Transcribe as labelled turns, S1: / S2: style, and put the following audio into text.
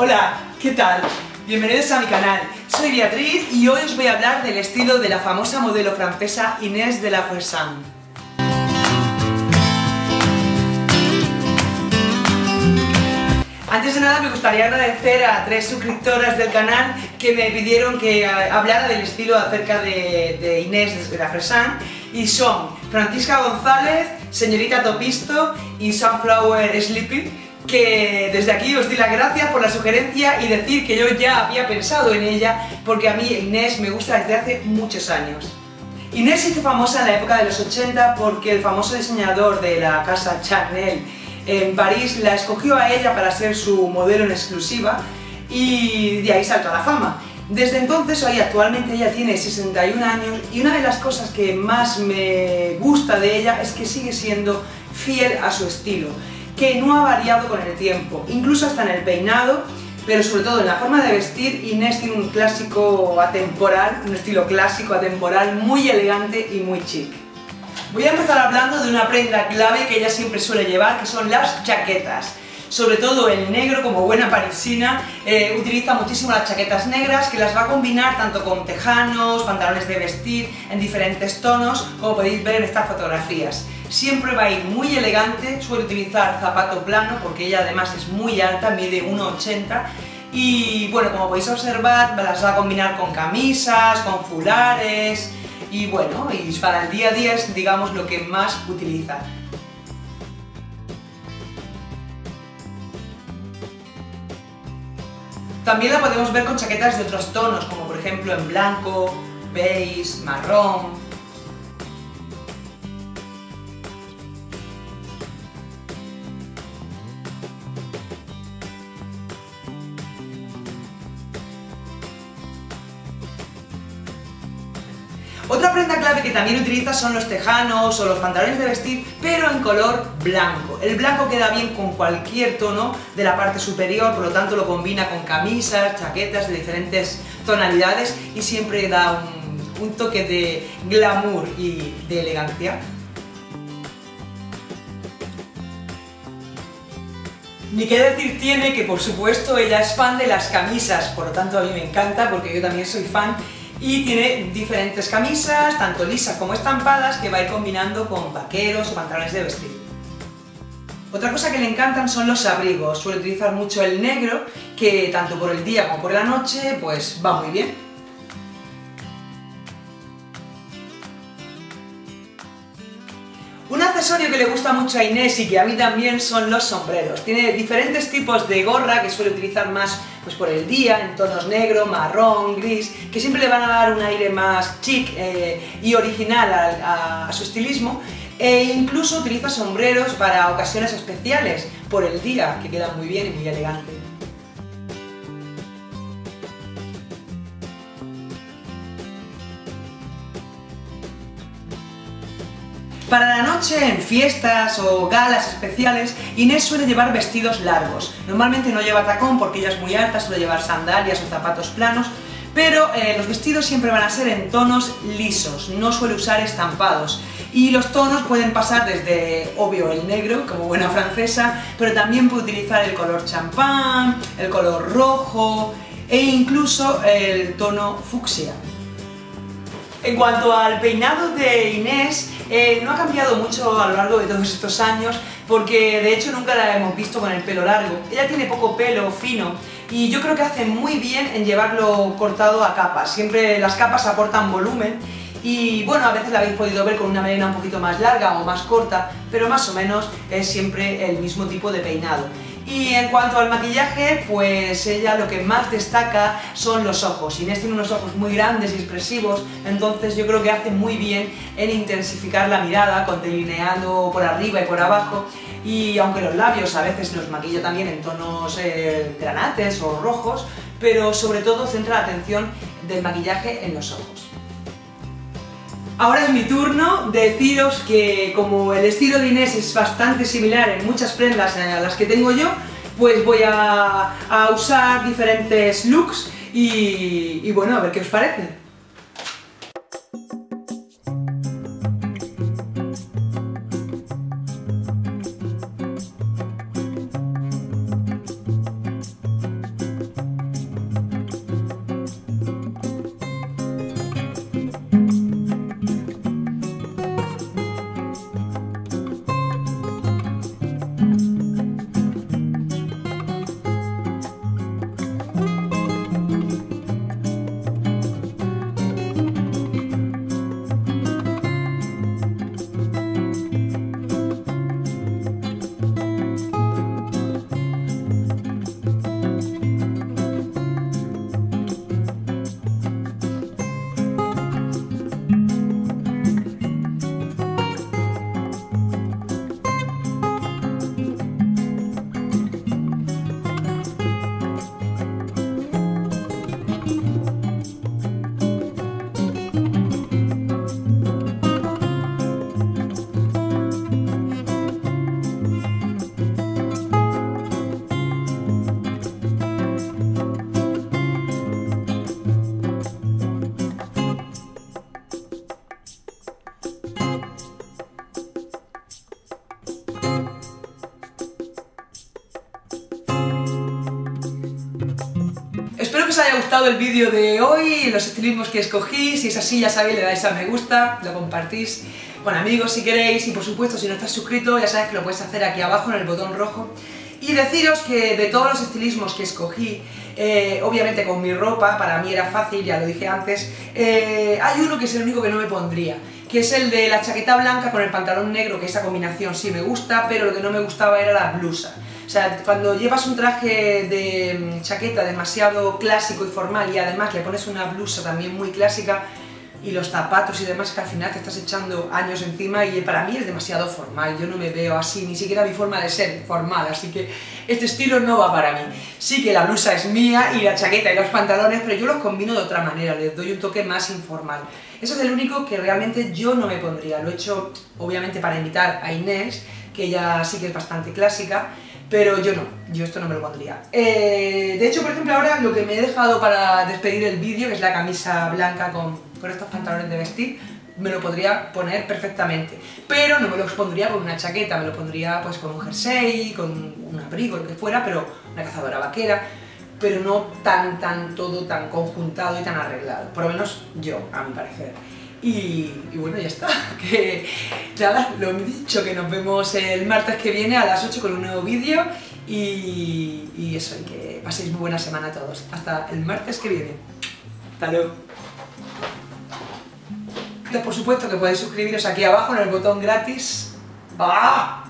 S1: Hola, ¿qué tal? Bienvenidos a mi canal. Soy Beatriz y hoy os voy a hablar del estilo de la famosa modelo francesa Inés de la Fressan. Antes de nada me gustaría agradecer a tres suscriptoras del canal que me pidieron que eh, hablara del estilo acerca de, Inés de la Fressan y son Francisca González, Señorita Topisto y Sunflower Sleepy que desde aquí os di las gracias por la sugerencia y decir que yo ya había pensado en ella porque a mí Inés me gusta desde hace muchos años. Inés se hizo famosa en la época de los 80 porque el famoso diseñador de la casa Chanel en París la escogió a ella para ser su modelo en exclusiva y de ahí saltó a la fama. Desde entonces, hoy actualmente ella tiene 61 años y una de las cosas que más me gusta de ella es que sigue siendo fiel a su estilo, que no ha variado con el tiempo, incluso hasta en el peinado, pero sobre todo en la forma de vestir, Inés tiene un clásico atemporal, un estilo clásico atemporal muy elegante y muy chic. Voy a empezar hablando de una prenda clave que ella siempre suele llevar, que son las chaquetas. Sobre todo el negro, como buena parisina, eh, utiliza muchísimo las chaquetas negras, que las va a combinar tanto con tejanos, pantalones de vestir, en diferentes tonos, como podéis ver en estas fotografías. Siempre va a ir muy elegante, suele utilizar zapato plano, porque ella además es muy alta, mide 1,80 y bueno, como podéis observar, las va a combinar con camisas, con fulares, y bueno, y para el día a día es digamos lo que más utiliza. También la podemos ver con chaquetas de otros tonos, como por ejemplo en blanco, beige, marrón, Otra prenda clave que también utiliza son los tejanos o los pantalones de vestir, pero en color blanco. El blanco queda bien con cualquier tono de la parte superior, por lo tanto lo combina con camisas, chaquetas de diferentes tonalidades y siempre da un, toque de glamour y de elegancia. Ni qué decir tiene que por supuesto ella es fan de las camisas, por lo tanto a mí me encanta porque yo también soy fan y tiene diferentes camisas, tanto lisas como estampadas, que va a ir combinando con vaqueros o pantalones de vestir. Otra cosa que le encantan son los abrigos, suele utilizar mucho el negro, que tanto por el día como por la noche, pues va muy bien. Le gusta mucho a Inés y que a mí también son los sombreros. Tiene diferentes tipos de gorra que suele utilizar más pues, por el día, en tonos negro, marrón, gris, que siempre le van a dar un aire más chic eh, y original a, a su estilismo e incluso utiliza sombreros para ocasiones especiales por el día, que quedan muy bien y muy elegantes. Para la noche, en fiestas o galas especiales, Inés suele llevar vestidos largos. Normalmente no lleva tacón porque ella es muy alta, suele llevar sandalias o zapatos planos, pero eh, los vestidos siempre van a ser en tonos lisos, no suele usar estampados. Y los tonos pueden pasar desde, obvio, el negro, como buena francesa, pero también puede utilizar el color champán, el color rojo e incluso el tono fucsia. En cuanto al peinado de Inés, eh, no ha cambiado mucho a lo largo de todos estos años porque de hecho nunca la hemos visto con el pelo largo. Ella tiene poco pelo fino y yo creo que hace muy bien en llevarlo cortado a capas. Siempre las capas aportan volumen y bueno, a veces la habéis podido ver con una melena un poquito más larga o más corta, pero más o menos es siempre el mismo tipo de peinado. Y en cuanto al maquillaje, pues ella lo que más destaca son los ojos. Inés tiene unos ojos muy grandes y expresivos, entonces yo creo que hace muy bien en intensificar la mirada, con delineando por arriba y por abajo. Y aunque los labios a veces los maquilla también en tonos eh, granates o rojos, pero sobre todo centra la atención del maquillaje en los ojos. Ahora es mi turno de deciros que como el estilo de Inés es bastante similar en muchas prendas a las que tengo yo, pues voy a, usar diferentes looks y, y bueno, a ver qué os parece. Gustado el vídeo de hoy, los estilismos que escogí, si es así ya sabéis le dais a me gusta, lo compartís con amigos si queréis y por supuesto si no estás suscrito ya sabes que lo puedes hacer aquí abajo en el botón rojo y deciros que de todos los estilismos que escogí, eh, obviamente con mi ropa, para mí era fácil, ya lo dije antes, eh, hay uno que es el único que no me pondría, que es el de la chaqueta blanca con el pantalón negro, que esa combinación sí me gusta, pero lo que no me gustaba era la blusa. O sea, cuando llevas un traje de mm, chaqueta demasiado clásico y formal y además le pones una blusa también muy clásica, y los zapatos y demás que al final te estás echando años encima y para mí es demasiado formal, yo no me veo así, ni siquiera mi forma de ser formal, así que este estilo no va para mí. Sí que la blusa es mía y la chaqueta y los pantalones, pero yo los combino de otra manera, les doy un toque más informal. Eso es el único que realmente yo no me pondría, lo he hecho obviamente para imitar a Inés, que ella sí que es bastante clásica, pero yo no, yo esto no me lo pondría. Eh, de hecho, por ejemplo, ahora lo que me he dejado para despedir el vídeo, que es la camisa blanca con, con estos pantalones de vestir, me lo podría poner perfectamente. Pero no me los pondría con una chaqueta, me lo pondría pues con un jersey, con un abrigo, lo que fuera, pero una cazadora vaquera, pero no tan, tan, todo tan conjuntado y tan arreglado. Por lo menos yo, a mi parecer. Y, bueno, ya está. Que nada, lo he dicho, que nos vemos el martes que viene a las 8 con un nuevo vídeo. Y, eso, y que paséis muy buena semana a todos. Hasta el martes que viene. Hasta luego. Por supuesto que podéis suscribiros aquí abajo en el botón gratis. ¡Ah!